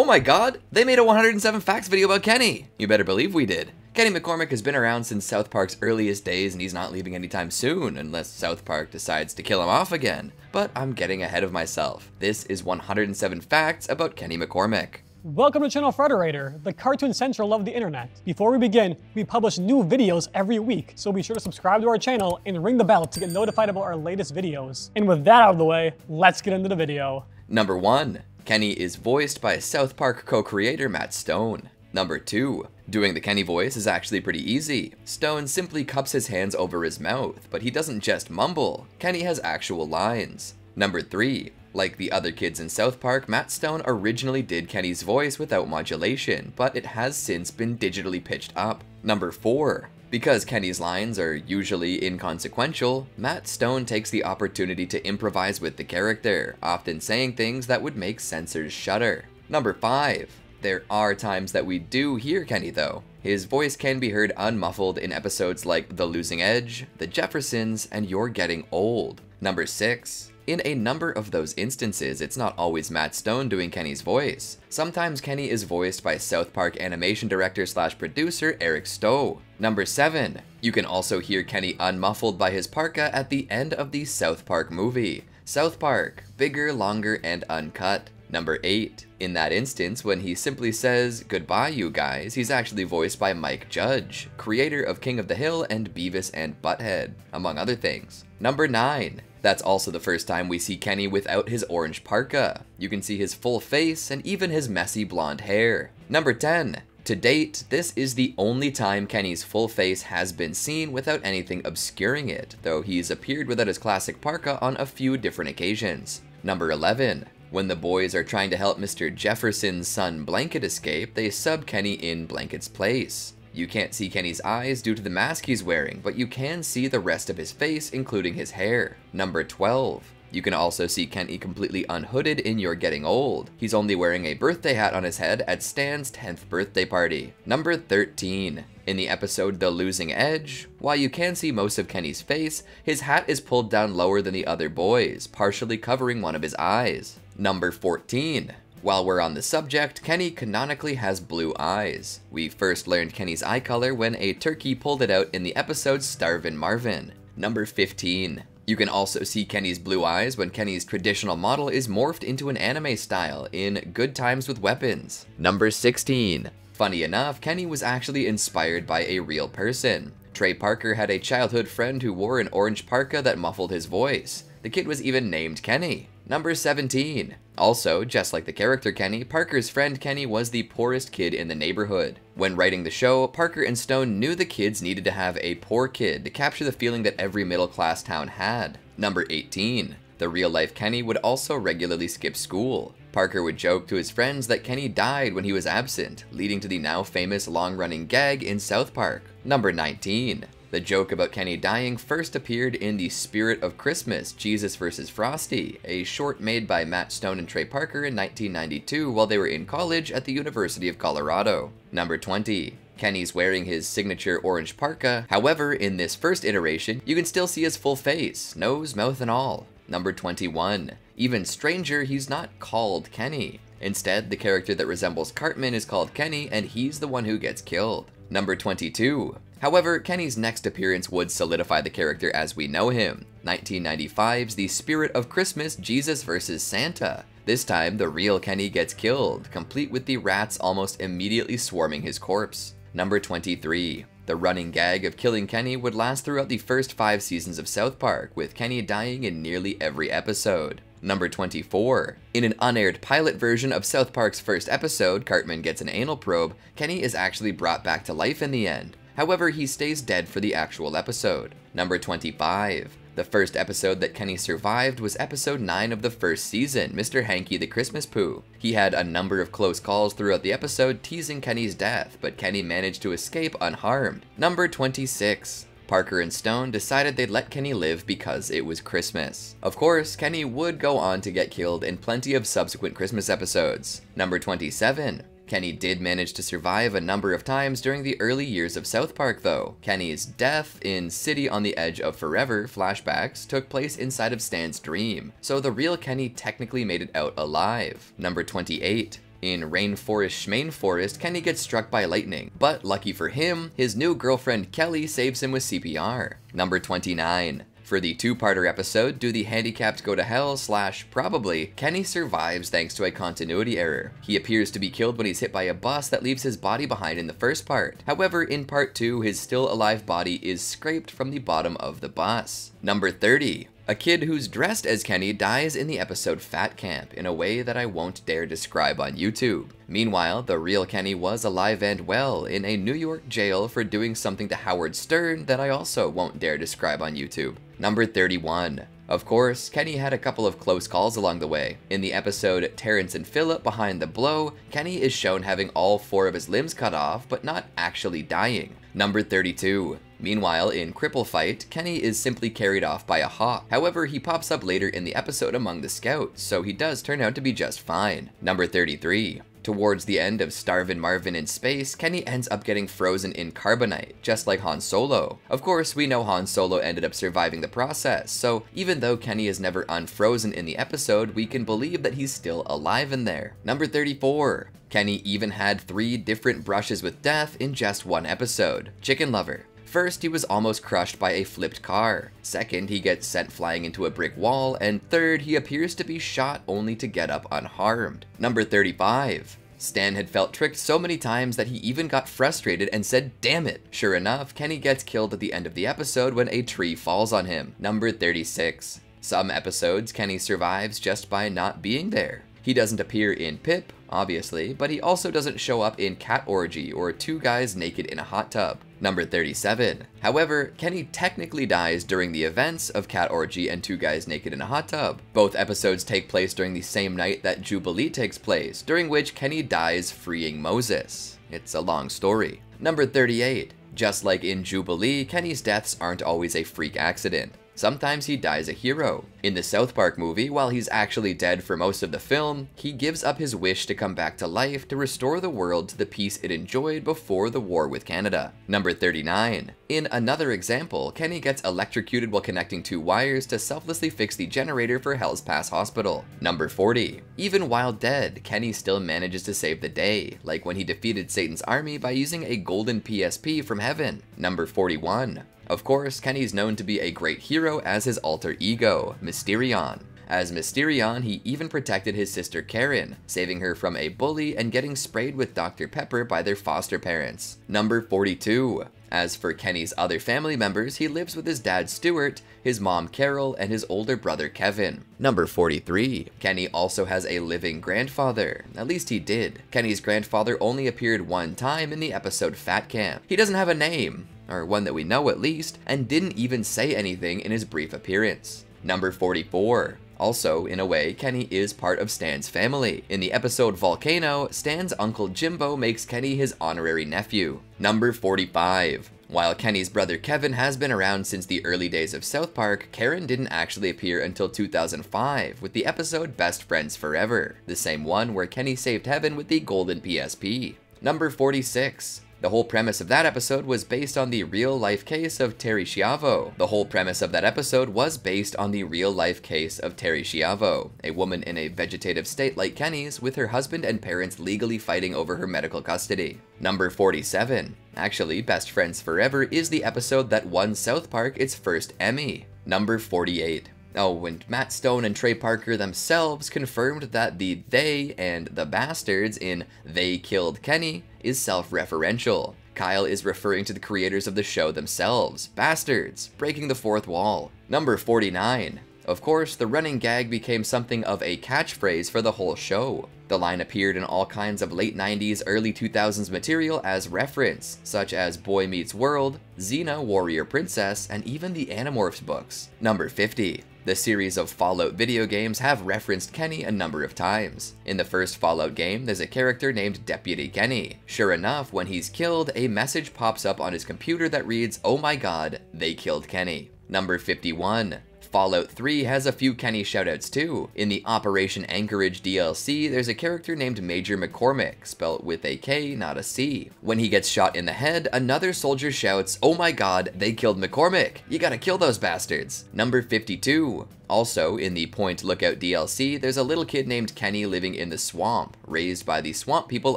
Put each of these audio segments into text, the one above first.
Oh my god, they made a 107 facts video about Kenny. You better believe we did. Kenny McCormick has been around since South Park's earliest days and he's not leaving anytime soon unless South Park decides to kill him off again. But I'm getting ahead of myself. This is 107 facts about Kenny McCormick. Welcome to Channel Frederator, the cartoon central of the internet. Before we begin, we publish new videos every week, so be sure to subscribe to our channel and ring the bell to get notified about our latest videos. And with that out of the way, let's get into the video. Number 1. Kenny is voiced by South Park co-creator Matt Stone. Number 2. Doing the Kenny voice is actually pretty easy. Stone simply cups his hands over his mouth, but he doesn't just mumble. Kenny has actual lines. Number 3. Like the other kids in South Park, Matt Stone originally did Kenny's voice without modulation, but it has since been digitally pitched up. Number 4. Because Kenny's lines are usually inconsequential, Matt Stone takes the opportunity to improvise with the character, often saying things that would make censors shudder. Number 5. There are times that we do hear Kenny though. His voice can be heard unmuffled in episodes like The Losing Edge, The Jeffersons, and You're Getting Old. Number 6. In a number of those instances, it's not always Matt Stone doing Kenny's voice. Sometimes Kenny is voiced by South Park animation director slash producer Eric Stough. Number 7. You can also hear Kenny unmuffled by his parka at the end of the South Park movie. South Park, bigger, longer, and uncut. Number 8. In that instance, when he simply says, goodbye you guys, he's actually voiced by Mike Judge, creator of King of the Hill and Beavis and Butthead, among other things. Number 9. That's also the first time we see Kenny without his orange parka. You can see his full face and even his messy blonde hair. Number 10. To date, this is the only time Kenny's full face has been seen without anything obscuring it, though he's appeared without his classic parka on a few different occasions. Number 11. When the boys are trying to help Mr. Jefferson's son Blanket escape, they sub Kenny in Blanket's place. You can't see Kenny's eyes due to the mask he's wearing, but you can see the rest of his face, including his hair. Number 12. You can also see Kenny completely unhooded in You're Getting Old. He's only wearing a birthday hat on his head at Stan's 10th birthday party. Number 13. In the episode The Losing Edge, while you can see most of Kenny's face, his hat is pulled down lower than the other boys, partially covering one of his eyes. Number 14. While we're on the subject, Kenny canonically has blue eyes. We first learned Kenny's eye color when a turkey pulled it out in the episode Starvin' Marvin. Number 15. You can also see Kenny's blue eyes when Kenny's traditional model is morphed into an anime style in Good Times with Weapons. Number 16. Funny enough, Kenny was actually inspired by a real person. Trey Parker had a childhood friend who wore an orange parka that muffled his voice. The kid was even named Kenny. Number 17. Also, just like the character Kenny, Parker's friend Kenny was the poorest kid in the neighborhood. When writing the show, Parker and Stone knew the kids needed to have a poor kid to capture the feeling that every middle class town had. Number 18. The real life Kenny would also regularly skip school. Parker would joke to his friends that Kenny died when he was absent, leading to the now famous long running gag in South Park. Number 19. The joke about Kenny dying first appeared in The Spirit of Christmas, Jesus vs. Frosty, a short made by Matt Stone and Trey Parker in 1992 while they were in college at the University of Colorado. Number 20. Kenny's wearing his signature orange parka, however, in this first iteration, you can still see his full face, nose, mouth, and all. Number 21. Even stranger, he's not called Kenny. Instead, the character that resembles Cartman is called Kenny, and he's the one who gets killed. Number 22. However, Kenny's next appearance would solidify the character as we know him. 1995's The Spirit of Christmas Jesus vs. Santa. This time, the real Kenny gets killed, complete with the rats almost immediately swarming his corpse. Number 23. The running gag of killing Kenny would last throughout the first five seasons of South Park, with Kenny dying in nearly every episode. Number 24. In an unaired pilot version of South Park's first episode, Cartman gets an anal probe, Kenny is actually brought back to life in the end. However, he stays dead for the actual episode. Number 25. The first episode that Kenny survived was episode 9 of the first season, Mr. Hanky the Christmas Poo. He had a number of close calls throughout the episode teasing Kenny's death, but Kenny managed to escape unharmed. Number 26. Parker and Stone decided they'd let Kenny live because it was Christmas. Of course, Kenny would go on to get killed in plenty of subsequent Christmas episodes. Number 27. Kenny did manage to survive a number of times during the early years of South Park though. Kenny's death in City on the Edge of Forever flashbacks took place inside of Stan's dream, so the real Kenny technically made it out alive. Number 28. In Rainforest Schmainforest, Kenny gets struck by lightning, but lucky for him, his new girlfriend Kelly saves him with CPR. Number 29. For the two-parter episode, Do the Handicapped Go to Hell slash probably, Kenny survives thanks to a continuity error. He appears to be killed when he's hit by a bus that leaves his body behind in the first part. However, in part 2, his still alive body is scraped from the bottom of the bus. Number 30. A kid who's dressed as Kenny dies in the episode Fat Camp in a way that I won't dare describe on YouTube. Meanwhile, the real Kenny was alive and well in a New York jail for doing something to Howard Stern that I also won't dare describe on YouTube. Number 31. Of course, Kenny had a couple of close calls along the way. In the episode Terrence and Philip Behind the Blow, Kenny is shown having all four of his limbs cut off, but not actually dying. Number 32. Meanwhile, in Cripple Fight, Kenny is simply carried off by a hawk. However, he pops up later in the episode among the scouts, so he does turn out to be just fine. Number 33. Towards the end of Starvin' Marvin in space, Kenny ends up getting frozen in carbonite, just like Han Solo. Of course, we know Han Solo ended up surviving the process, so even though Kenny is never unfrozen in the episode, we can believe that he's still alive in there. Number 34. Kenny even had three different brushes with death in just one episode. Chicken Lover, First, he was almost crushed by a flipped car. Second, he gets sent flying into a brick wall. And third, he appears to be shot only to get up unharmed. Number 35. Stan had felt tricked so many times that he even got frustrated and said, damn it. Sure enough, Kenny gets killed at the end of the episode when a tree falls on him. Number 36. Some episodes, Kenny survives just by not being there. He doesn't appear in Pip, obviously, but he also doesn't show up in Cat Orgy or Two Guys Naked in a Hot Tub. Number 37. However, Kenny technically dies during the events of Cat Orgy and Two Guys Naked in a Hot Tub. Both episodes take place during the same night that Jubilee takes place, during which Kenny dies freeing Moses. It's a long story. Number 38. Just like in Jubilee, Kenny's deaths aren't always a freak accident. Sometimes he dies a hero. In the South Park movie, while he's actually dead for most of the film, he gives up his wish to come back to life to restore the world to the peace it enjoyed before the war with Canada. Number 39. In another example, Kenny gets electrocuted while connecting two wires to selflessly fix the generator for Hell's Pass Hospital. Number 40. Even while dead, Kenny still manages to save the day, like when he defeated Satan's army by using a golden PSP from heaven. Number 41. Of course, Kenny's known to be a great hero as his alter ego, Mysterion. As Mysterion, he even protected his sister Karen, saving her from a bully and getting sprayed with Dr. Pepper by their foster parents. Number 42. As for Kenny's other family members, he lives with his dad Stuart, his mom Carol, and his older brother Kevin. Number 43. Kenny also has a living grandfather. At least he did. Kenny's grandfather only appeared one time in the episode Fat Camp. He doesn't have a name, or one that we know at least, and didn't even say anything in his brief appearance. Number 44. Also, in a way, Kenny is part of Stan's family. In the episode Volcano, Stan's uncle Jimbo makes Kenny his honorary nephew. Number 45. While Kenny's brother Kevin has been around since the early days of South Park, Karen didn't actually appear until 2005 with the episode Best Friends Forever, the same one where Kenny saved heaven with the golden PSP. Number 46. The whole premise of that episode was based on the real life case of Terri Schiavo. The whole premise of that episode was based on the real life case of Terri Schiavo, a woman in a vegetative state like Kenny's with her husband and parents legally fighting over her medical custody. Number 47. Actually, Best Friends Forever is the episode that won South Park its first Emmy. Number 48. Oh, and Matt Stone and Trey Parker themselves confirmed that the they and the bastards in They Killed Kenny is self-referential. Kyle is referring to the creators of the show themselves, bastards, breaking the fourth wall. Number 49. Of course, the running gag became something of a catchphrase for the whole show. The line appeared in all kinds of late 90s, early 2000s material as reference, such as Boy Meets World, Xena Warrior Princess, and even the Animorphs books. Number 50. The series of Fallout video games have referenced Kenny a number of times. In the first Fallout game, there's a character named Deputy Kenny. Sure enough, when he's killed, a message pops up on his computer that reads, oh my god, they killed Kenny. Number 51. Fallout 3 has a few Kenny shoutouts too. In the Operation Anchorage DLC, there's a character named Major McCormick, spelt with a K, not a C. When he gets shot in the head, another soldier shouts, oh my god, they killed McCormick. You gotta kill those bastards. Number 52. Also, in the Point Lookout DLC, there's a little kid named Kenny living in the swamp, raised by the swamp people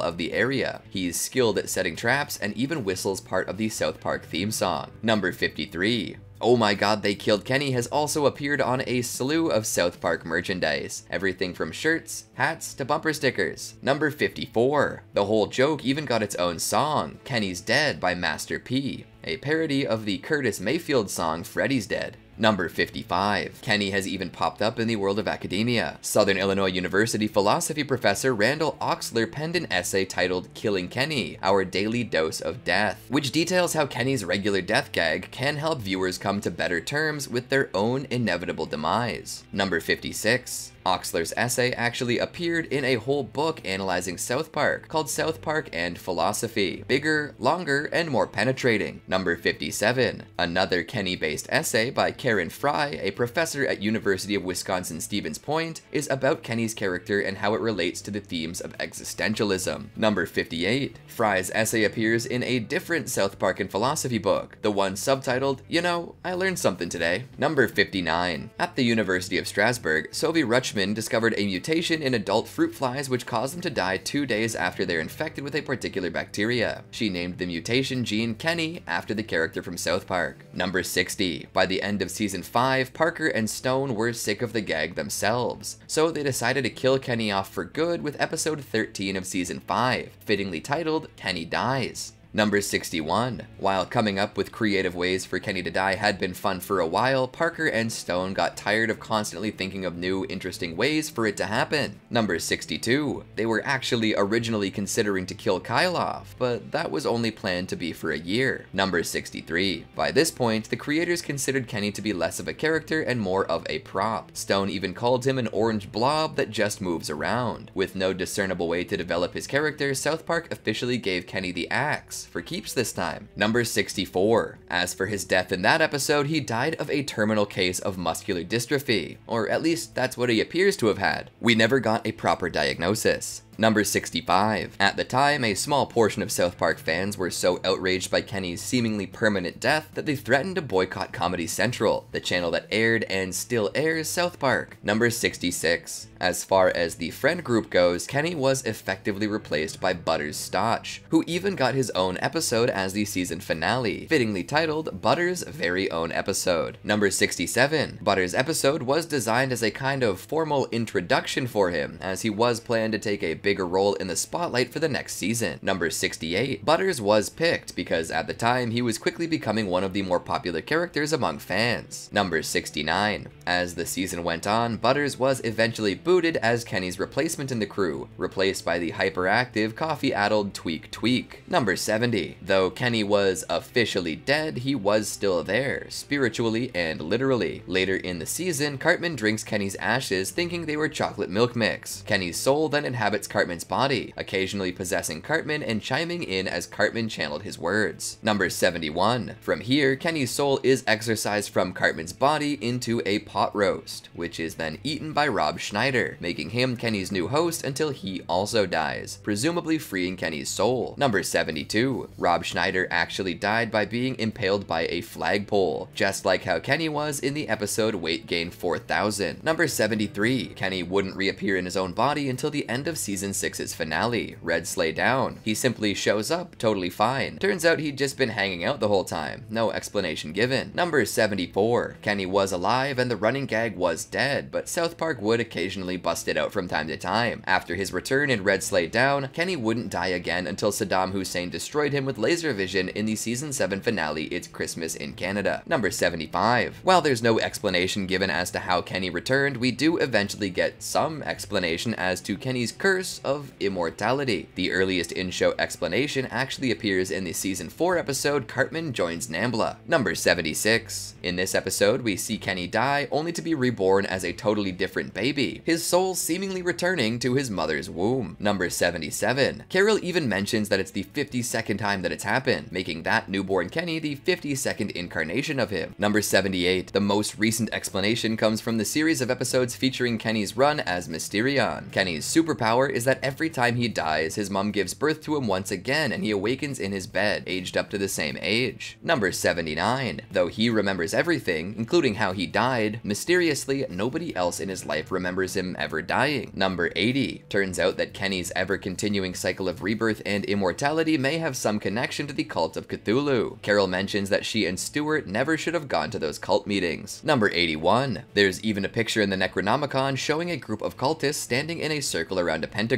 of the area. He's skilled at setting traps and even whistles part of the South Park theme song. Number 53. Oh My God They Killed Kenny has also appeared on a slew of South Park merchandise, everything from shirts, hats, to bumper stickers. Number 54. The whole joke even got its own song, Kenny's Dead by Master P, a parody of the Curtis Mayfield song Freddy's Dead. Number 55. Kenny has even popped up in the world of academia. Southern Illinois University philosophy professor Randall Auxier penned an essay titled Killing Kenny, Our Daily Dose of Death, which details how Kenny's regular death gag can help viewers come to better terms with their own inevitable demise. Number 56. Auxier's essay actually appeared in a whole book analyzing South Park called South Park and Philosophy. Bigger, longer, and more penetrating. Number 57. Another Kenny-based essay by Karin Fry, a professor at University of Wisconsin Stevens Point, is about Kenny's character and how it relates to the themes of existentialism. Number 58. Fry's essay appears in a different South Park and Philosophy book, the one subtitled, You know, I learned something today. Number 59. At the University of Strasbourg, Sophie Rutsch discovered a mutation in adult fruit flies which caused them to die two days after they're infected with a particular bacteria. She named the mutation gene Kenny after the character from South Park. Number 60. By the end of season 5, Parker and Stone were sick of the gag themselves, so they decided to kill Kenny off for good with episode 13 of season 5, fittingly titled Kenny Dies. Number 61. While coming up with creative ways for Kenny to die had been fun for a while, Parker and Stone got tired of constantly thinking of new, interesting ways for it to happen. Number 62. They were actually originally considering to kill Kyle off, but that was only planned to be for a year. Number 63. By this point, the creators considered Kenny to be less of a character and more of a prop. Stone even called him an orange blob that just moves around. With no discernible way to develop his character, South Park officially gave Kenny the axe, for keeps this time. Number 64. As for his death in that episode, he died of a terminal case of muscular dystrophy, or at least that's what he appears to have had. We never got a proper diagnosis. Number 65. At the time, a small portion of South Park fans were so outraged by Kenny's seemingly permanent death that they threatened to boycott Comedy Central, the channel that aired and still airs South Park. Number 66. As far as the friend group goes, Kenny was effectively replaced by Butters Stotch, who even got his own episode as the season finale, fittingly titled Butters' Very Own Episode. Number 67. Butters' episode was designed as a kind of formal introduction for him, as he was planned to take a bigger role in the spotlight for the next season. Number 68. Butters was picked because at the time he was quickly becoming one of the more popular characters among fans. Number 69. As the season went on, Butters was eventually booted as Kenny's replacement in the crew, replaced by the hyperactive, coffee-addled Tweek Tweak. Number 70. Though Kenny was officially dead, he was still there, spiritually and literally. Later in the season, Cartman drinks Kenny's ashes thinking they were chocolate milk mix. Kenny's soul then inhabits Cartman's body, occasionally possessing Cartman and chiming in as Cartman channeled his words. Number 71. From here, Kenny's soul is exorcised from Cartman's body into a pot roast, which is then eaten by Rob Schneider, making him Kenny's new host until he also dies, presumably freeing Kenny's soul. Number 72. Rob Schneider actually died by being impaled by a flagpole, just like how Kenny was in the episode Weight Gain 4000. Number 73. Kenny wouldn't reappear in his own body until the end of season season 6's finale, Red Sleigh Down. He simply shows up, totally fine. Turns out he'd just been hanging out the whole time, no explanation given. Number 74. Kenny was alive and the running gag was dead, but South Park would occasionally bust it out from time to time. After his return in Red Sleigh Down, Kenny wouldn't die again until Saddam Hussein destroyed him with laser vision in the season 7 finale It's Christmas in Canada. Number 75. While there's no explanation given as to how Kenny returned, we do eventually get some explanation as to Kenny's curse source of immortality. The earliest in-show explanation actually appears in the season 4 episode Cartman Joins Nambla. Number 76. In this episode, we see Kenny die only to be reborn as a totally different baby, his soul seemingly returning to his mother's womb. Number 77. Carol even mentions that it's the 52nd time that it's happened, making that newborn Kenny the 52nd incarnation of him. Number 78. The most recent explanation comes from the series of episodes featuring Kenny's run as Mysterion. Kenny's superpower is that every time he dies, his mom gives birth to him once again and he awakens in his bed, aged up to the same age. Number 79. Though he remembers everything, including how he died, mysteriously, nobody else in his life remembers him ever dying. Number 80. Turns out that Kenny's ever-continuing cycle of rebirth and immortality may have some connection to the cult of Cthulhu. Carol mentions that she and Stuart never should have gone to those cult meetings. Number 81. There's even a picture in the Necronomicon showing a group of cultists standing in a circle around a pentagram,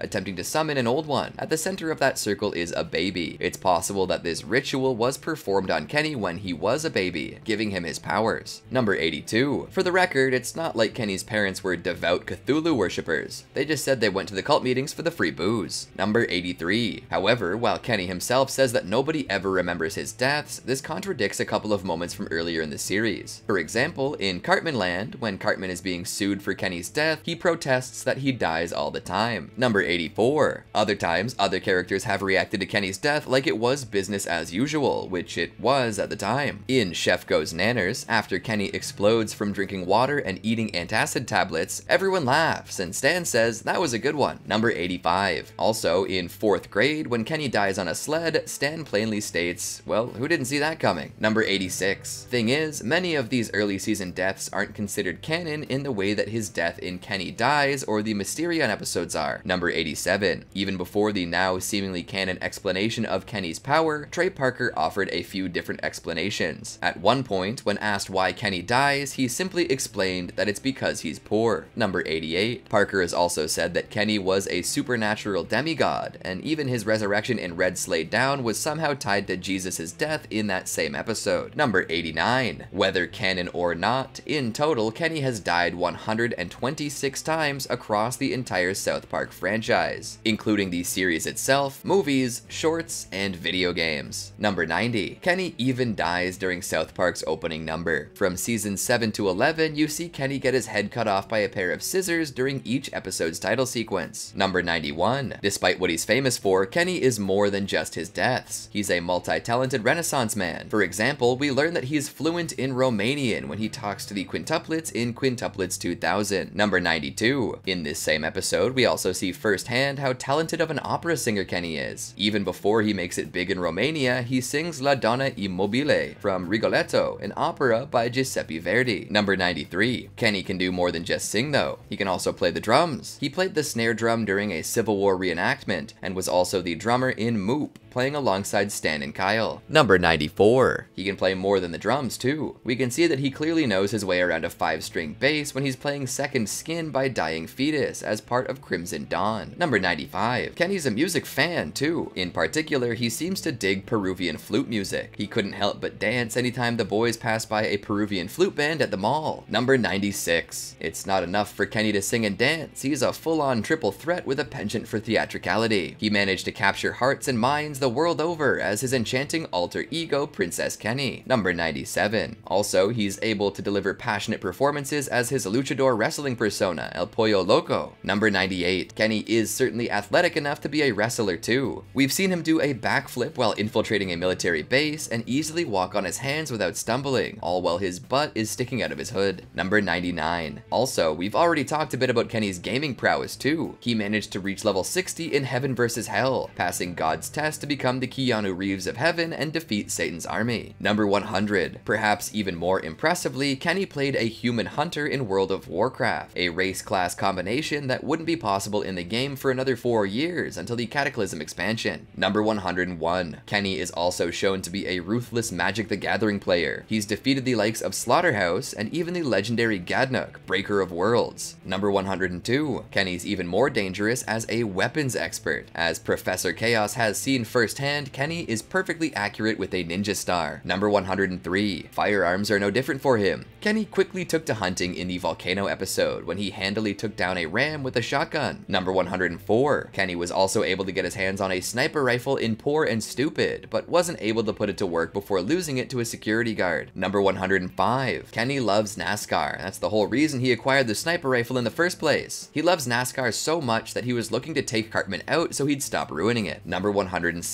attempting to summon an old one. At the center of that circle is a baby. It's possible that this ritual was performed on Kenny when he was a baby, giving him his powers. Number 82. For the record, it's not like Kenny's parents were devout Cthulhu worshippers. They just said they went to the cult meetings for the free booze. Number 83. However, while Kenny himself says that nobody ever remembers his deaths, this contradicts a couple of moments from earlier in the series. For example, in Cartman Land, when Cartman is being sued for Kenny's death, he protests that he dies all the time. Number 84. Other times, other characters have reacted to Kenny's death like it was business as usual, which it was at the time. In Chef Goes Nanners, after Kenny explodes from drinking water and eating antacid tablets, everyone laughs, and Stan says that was a good one. Number 85. Also, in 4th grade, when Kenny dies on a sled, Stan plainly states, well, who didn't see that coming? Number 86. Thing is, many of these early season deaths aren't considered canon in the way that his death in Kenny Dies or the Mysterion episodes Number 87. Even before the now seemingly canon explanation of Kenny's power, Trey Parker offered a few different explanations. At one point, when asked why Kenny dies, he simply explained that it's because he's poor. Number 88. Parker has also said that Kenny was a supernatural demigod, and even his resurrection in Red Sleigh Down was somehow tied to Jesus' death in that same episode. Number 89. Whether canon or not, in total, Kenny has died 126 times across the entire South Park franchise, including the series itself, movies, shorts, and video games. Number 90. Kenny even dies during South Park's opening number. From season 7 to 11, you see Kenny get his head cut off by a pair of scissors during each episode's title sequence. Number 91. Despite what he's famous for, Kenny is more than just his deaths. He's a multi-talented renaissance man. For example, we learn that he's fluent in Romanian when he talks to the quintuplets in Quintuplets 2000. Number 92. In this same episode, we also see firsthand how talented of an opera singer Kenny is. Even before he makes it big in Romania, he sings La Donna Immobile from Rigoletto, an opera by Giuseppe Verdi. Number 93. Kenny can do more than just sing though. He can also play the drums. He played the snare drum during a Civil War reenactment and was also the drummer in Moop, playing alongside Stan and Kyle. Number 94. He can play more than the drums too. We can see that he clearly knows his way around a 5-string bass when he's playing Second Skin by Dying Fetus as part of Crimson Dawn. Number 95. Kenny's a music fan too. In particular, he seems to dig Peruvian flute music. He couldn't help but dance anytime the boys passed by a Peruvian flute band at the mall. Number 96. It's not enough for Kenny to sing and dance, he's a full-on triple threat with a penchant for theatricality. He managed to capture hearts and minds the world over as his enchanting alter ego Princess Kenny. Number 97. Also, he's able to deliver passionate performances as his luchador wrestling persona, El Pollo Loco. Number 98. Kenny is certainly athletic enough to be a wrestler too. We've seen him do a backflip while infiltrating a military base and easily walk on his hands without stumbling, all while his butt is sticking out of his hood. Number 99. Also, we've already talked a bit about Kenny's gaming prowess too. He managed to reach level 60 in Heaven vs. Hell, passing God's test become the Keanu Reeves of Heaven and defeat Satan's army. Number 100. Perhaps even more impressively, Kenny played a human hunter in World of Warcraft, a race-class combination that wouldn't be possible in the game for another 4 years until the Cataclysm expansion. Number 101. Kenny is also shown to be a ruthless Magic the Gathering player. He's defeated the likes of Slaughterhouse and even the legendary Gadnuk, Breaker of Worlds. Number 102. Kenny's even more dangerous as a weapons expert. As Professor Chaos has seen firsthand, Kenny is perfectly accurate with a ninja star. Number 103. Firearms are no different for him. Kenny quickly took to hunting in the Volcano episode when he handily took down a ram with a shotgun. Number 104. Kenny was also able to get his hands on a sniper rifle in Poor and Stupid, but wasn't able to put it to work before losing it to a security guard. Number 105. Kenny loves NASCAR. That's the whole reason he acquired the sniper rifle in the first place. He loves NASCAR so much that he was looking to take Cartman out so he'd stop ruining it. Number 106.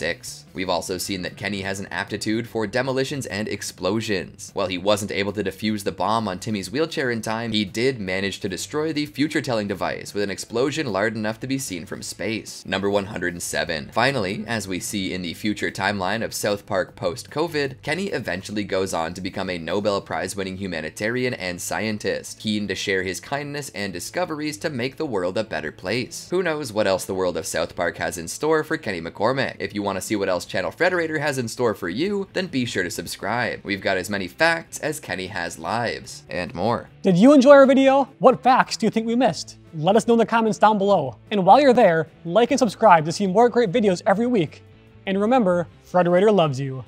We've also seen that Kenny has an aptitude for demolitions and explosions. While he wasn't able to defuse the bomb on Timmy's wheelchair in time, he did manage to destroy the future telling device with an explosion large enough to be seen from space. Number 107. Finally, as we see in the future timeline of South Park post-COVID, Kenny eventually goes on to become a Nobel Prize winning humanitarian and scientist, keen to share his kindness and discoveries to make the world a better place. Who knows what else the world of South Park has in store for Kenny McCormick. If you want to see what else Channel Frederator has in store for you, then be sure to subscribe. We've got as many facts as Kenny has lives, and more. Did you enjoy our video? What facts do you think we missed? Let us know in the comments down below. And while you're there, like and subscribe to see more great videos every week. And remember, Frederator loves you.